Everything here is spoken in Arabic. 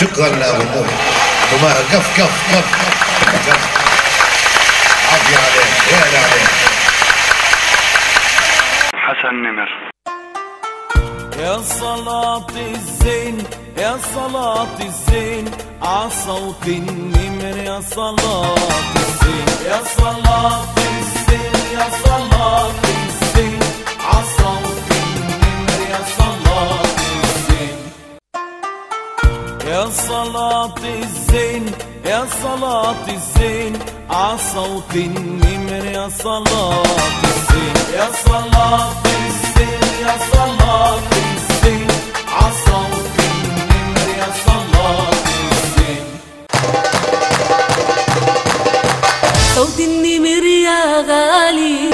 شكرا لأبو مو ابو ماهر كف كف كف كف. عافية عليك وين عليك. حسن نمر. يا صلاة الزين يا صلاة الزين. عصوت النمر يا صلاة الزين. يا صلاة الزين يا صلاة الزين. عصوت النمر يا صلاة الزين يا صلاة الزين يا صلاة الزين. عصوت النمر يا صلاة الزين. يا صلاة الزين يا صلاة الزين. عصوت النمر يا صلاة الزين. صوت النمر يا غالي.